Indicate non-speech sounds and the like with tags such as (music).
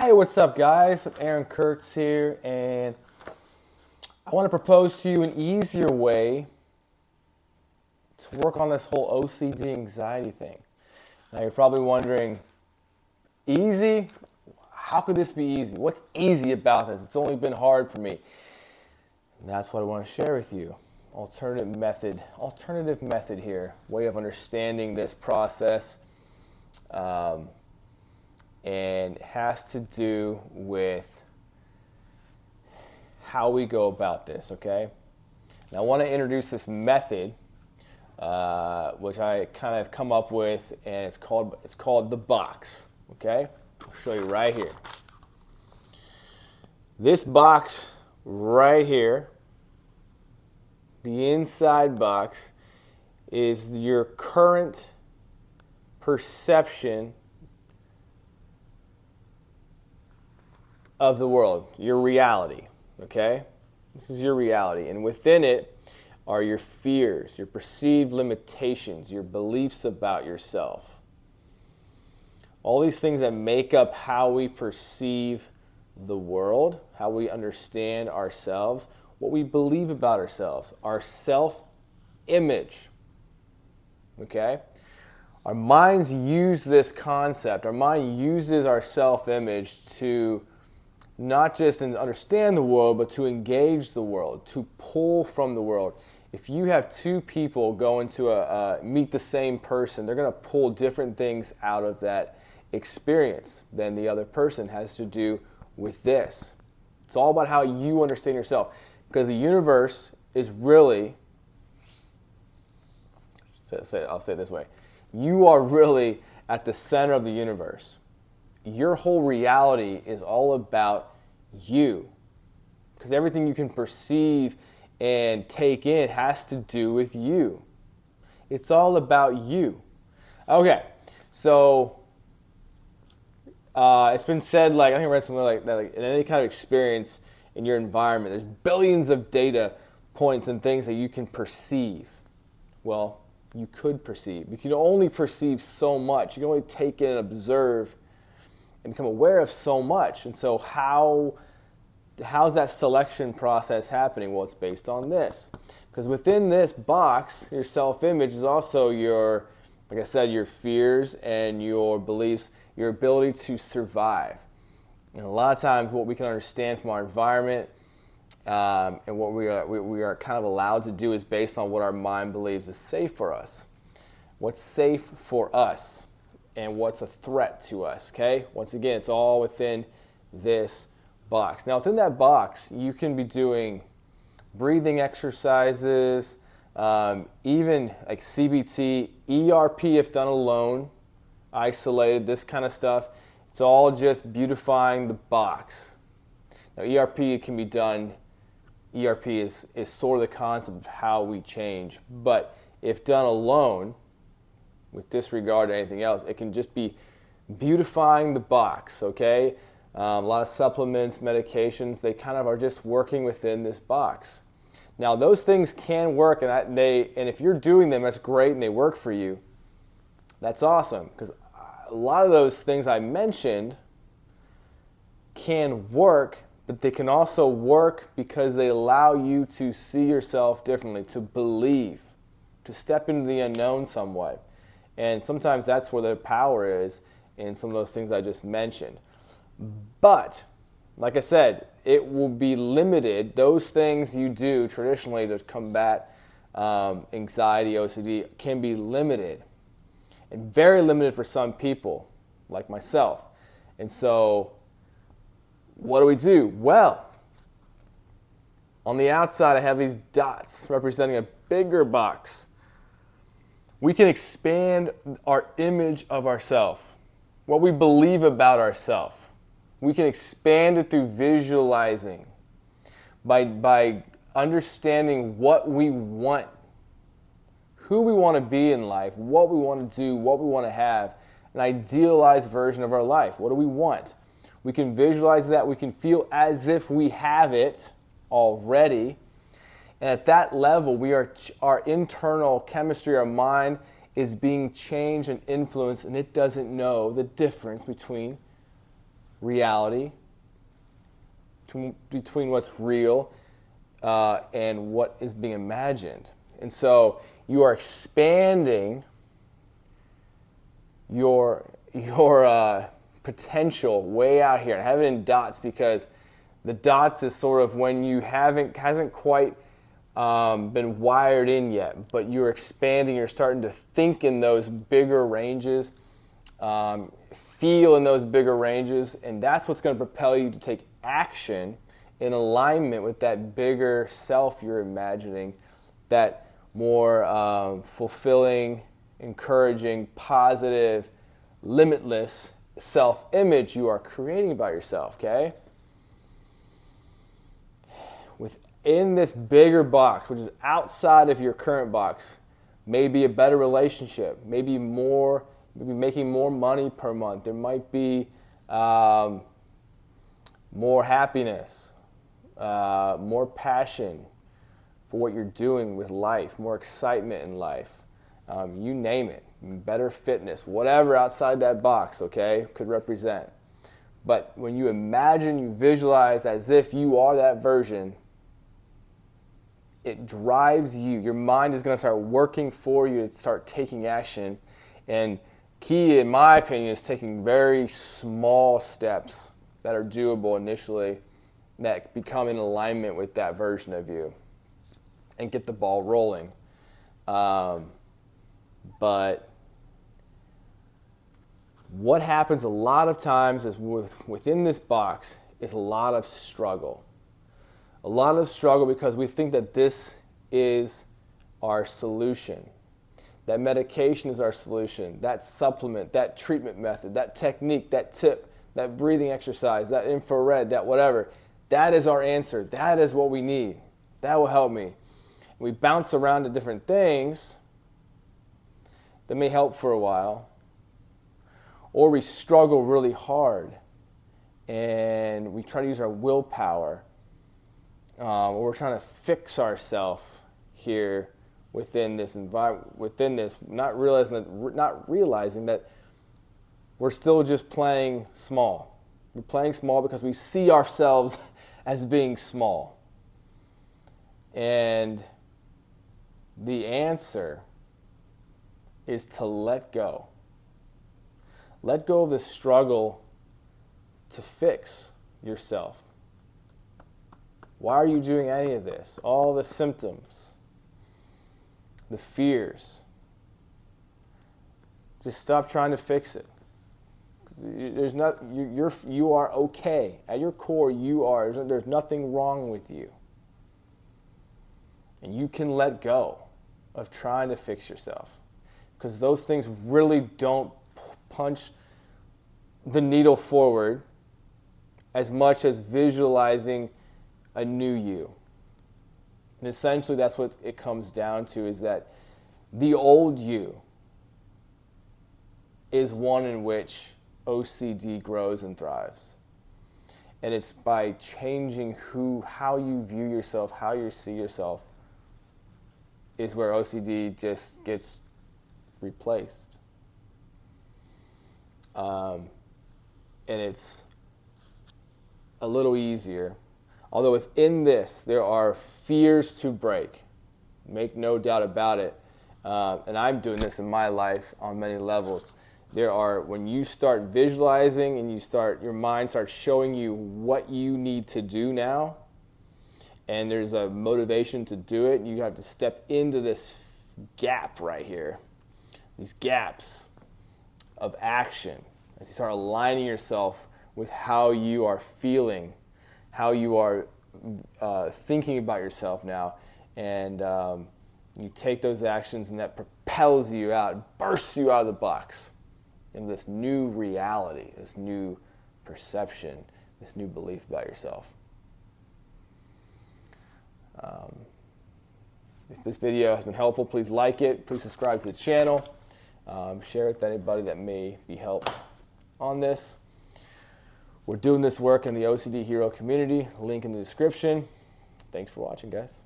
Hey, what's up, guys? Aaron Kurtz here, and I want to propose to you an easier way to work on this whole OCD anxiety thing. Now, you're probably wondering, easy? How could this be easy? What's easy about this? It's only been hard for me. And that's what I want to share with you. Alternative method, alternative method here, way of understanding this process. Um, and has to do with how we go about this, okay? Now, I want to introduce this method, uh, which I kind of come up with, and it's called, it's called the box, okay? I'll show you right here. This box right here, the inside box, is your current perception of the world, your reality, okay? This is your reality. And within it are your fears, your perceived limitations, your beliefs about yourself. All these things that make up how we perceive the world, how we understand ourselves, what we believe about ourselves, our self image. Okay? Our minds use this concept, our mind uses our self image to not just to understand the world, but to engage the world, to pull from the world. If you have two people going to a, meet the same person, they're going to pull different things out of that experience than the other person has to do with this. It's all about how you understand yourself, because the universe is really. I'll say it this way: you are really at the center of the universe your whole reality is all about you. Because everything you can perceive and take in has to do with you. It's all about you. Okay, so uh, it's been said, like, I think I read something like that, like, in any kind of experience in your environment, there's billions of data points and things that you can perceive. Well, you could perceive. You can only perceive so much. You can only take in and observe and become aware of so much. And so how how's that selection process happening? Well, it's based on this. Because within this box, your self-image is also your like I said, your fears and your beliefs, your ability to survive. And a lot of times, what we can understand from our environment um, and what we are, we, we are kind of allowed to do is based on what our mind believes is safe for us. What's safe for us? And what's a threat to us, okay? Once again, it's all within this box. Now, within that box, you can be doing breathing exercises, um, even like CBT, ERP if done alone, isolated, this kind of stuff. It's all just beautifying the box. Now, ERP can be done, ERP is, is sort of the concept of how we change, but if done alone, with disregard to anything else. It can just be beautifying the box, okay? Um, a lot of supplements, medications, they kind of are just working within this box. Now, those things can work, and, I, they, and if you're doing them, that's great and they work for you. That's awesome because a lot of those things I mentioned can work, but they can also work because they allow you to see yourself differently, to believe, to step into the unknown somewhat. And sometimes that's where the power is in some of those things I just mentioned. But, like I said, it will be limited. Those things you do traditionally to combat um, anxiety, OCD, can be limited and very limited for some people, like myself. And so, what do we do? Well, on the outside, I have these dots representing a bigger box we can expand our image of ourselves, what we believe about ourselves. We can expand it through visualizing, by, by understanding what we want, who we want to be in life, what we want to do, what we want to have, an idealized version of our life. What do we want? We can visualize that. We can feel as if we have it already and at that level, we are our internal chemistry, our mind is being changed and influenced, and it doesn't know the difference between reality, between what's real uh, and what is being imagined. And so you are expanding your your uh, potential way out here. And I have it in dots because the dots is sort of when you haven't hasn't quite um, been wired in yet, but you're expanding. You're starting to think in those bigger ranges, um, feel in those bigger ranges, and that's what's going to propel you to take action in alignment with that bigger self you're imagining, that more um, fulfilling, encouraging, positive, limitless self image you are creating about yourself, okay? Within this bigger box, which is outside of your current box, maybe a better relationship, maybe more, maybe making more money per month. There might be um, more happiness, uh, more passion for what you're doing with life, more excitement in life. Um, you name it, better fitness, whatever outside that box, okay, could represent. But when you imagine, you visualize as if you are that version, it drives you. Your mind is going to start working for you to start taking action. And key, in my opinion, is taking very small steps that are doable initially that become in alignment with that version of you and get the ball rolling. Um, but what happens a lot of times is with, within this box is a lot of struggle. A lot of struggle because we think that this is our solution. That medication is our solution. That supplement, that treatment method, that technique, that tip, that breathing exercise, that infrared, that whatever. That is our answer. That is what we need. That will help me. We bounce around to different things that may help for a while, or we struggle really hard and we try to use our willpower, um, we're trying to fix ourselves here within this environment, within this, not realizing that, not realizing that we're still just playing small. We're playing small because we see ourselves (laughs) as being small. And the answer is to let go. Let go of the struggle to fix yourself. Why are you doing any of this? All the symptoms, the fears. Just stop trying to fix it. There's not, you're, you are okay. At your core, you are. There's nothing wrong with you. And you can let go of trying to fix yourself because those things really don't punch the needle forward as much as visualizing a new you. And essentially that's what it comes down to is that the old you is one in which OCD grows and thrives. And it's by changing who how you view yourself, how you see yourself is where OCD just gets replaced. Um, and it's a little easier. Although within this, there are fears to break. Make no doubt about it. Uh, and I'm doing this in my life on many levels. There are, when you start visualizing and you start, your mind starts showing you what you need to do now, and there's a motivation to do it. You have to step into this gap right here, these gaps of action as you start aligning yourself with how you are feeling, how you are uh, thinking about yourself now, and um, you take those actions, and that propels you out, bursts you out of the box in this new reality, this new perception, this new belief about yourself. Um, if this video has been helpful, please like it. Please subscribe to the channel. Um, share it with anybody that may be helped on this. We're doing this work in the OCD Hero community. Link in the description. Thanks for watching, guys.